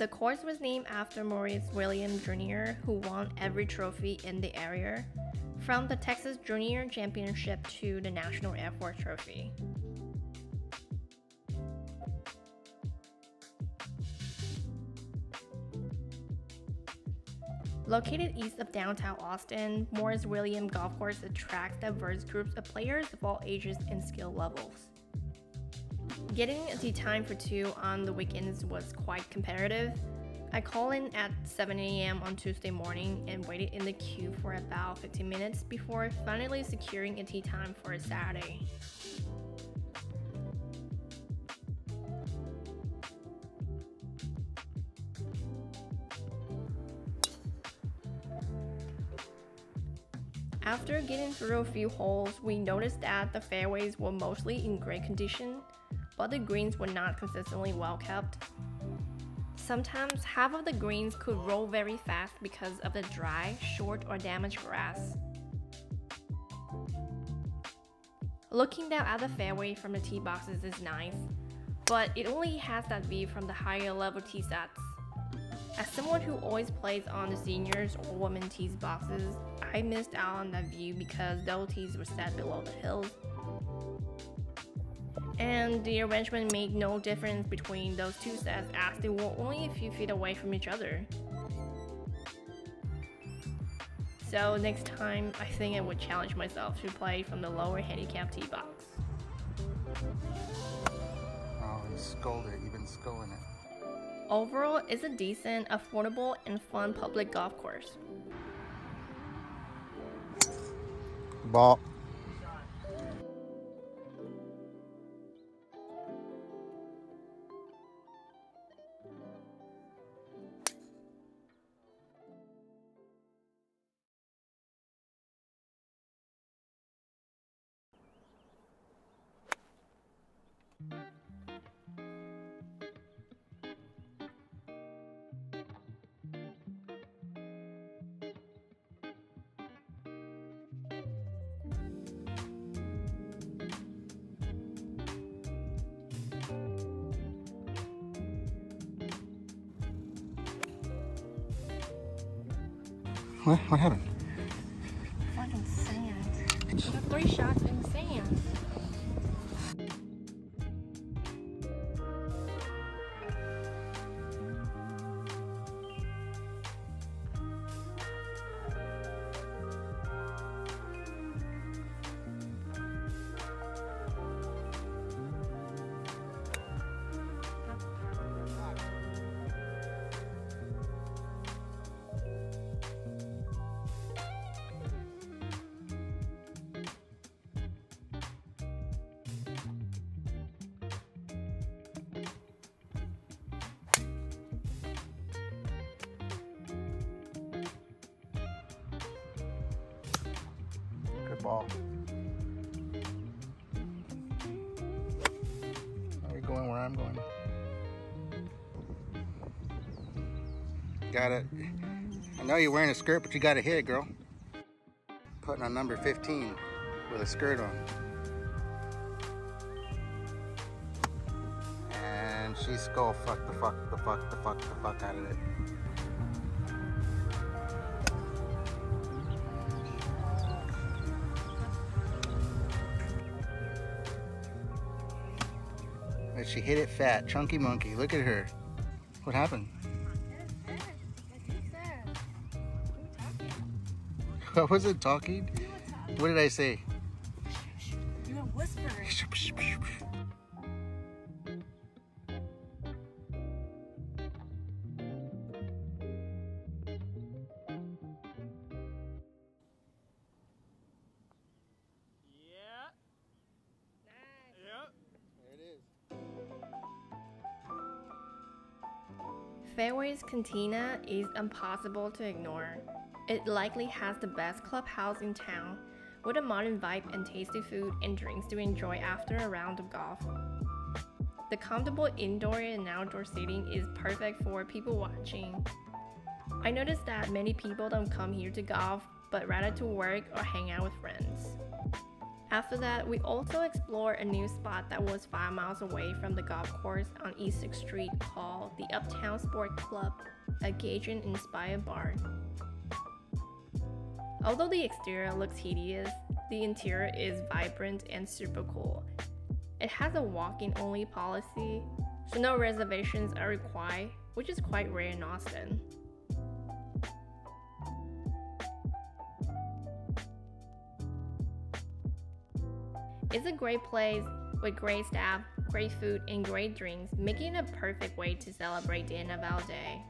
The course was named after Morris Williams Jr., who won every trophy in the area, from the Texas Junior Championship to the National Air Force Trophy. Located east of downtown Austin, Morris Williams Golf Course attracts diverse groups of players of all ages and skill levels. Getting a tee time for two on the weekends was quite competitive. I called in at 7 a.m. on Tuesday morning and waited in the queue for about 15 minutes before finally securing a tee time for a Saturday. After getting through a few holes, we noticed that the fairways were mostly in great condition, but the greens were not consistently well kept. Sometimes half of the greens could roll very fast because of the dry, short, or damaged grass. Looking down at the fairway from the tee boxes is nice, but it only has that view from the higher level tee sets. As someone who always plays on the seniors or women tees boxes, I missed out on that view because those tees were set below the hills. And the arrangement made no difference between those two sets as they were only a few feet away from each other. So next time, I think I would challenge myself to play from the lower handicap tee box. Oh, he scolded. You've been scolding it. Overall, it's a decent, affordable, and fun public golf course. Ball. What? What happened? Fucking sand. Three shots in Are we going where I'm going? Got it. I know you're wearing a skirt, but you got to hit it, girl. Putting on number 15 with a skirt on. And she skull fuck the fuck the fuck the fuck the fuck out of it. And she hit it fat, chunky monkey. Look at her. What happened? I wasn't talking. What did I say? You were whispering. Fairways Cantina is impossible to ignore. It likely has the best clubhouse in town, with a modern vibe and tasty food and drinks to enjoy after a round of golf. The comfortable indoor and outdoor seating is perfect for people watching. I noticed that many people don't come here to golf, but rather to work or hang out with friends. After that, we also explored a new spot that was 5 miles away from the golf course on East 6th Street called the Uptown Sport Club, a Cajun inspired bar. Although the exterior looks hideous, the interior is vibrant and super cool. It has a walk-in only policy, so no reservations are required, which is quite rare in Austin. It's a great place with great staff, great food, and great drinks, making it a perfect way to celebrate the end of our day.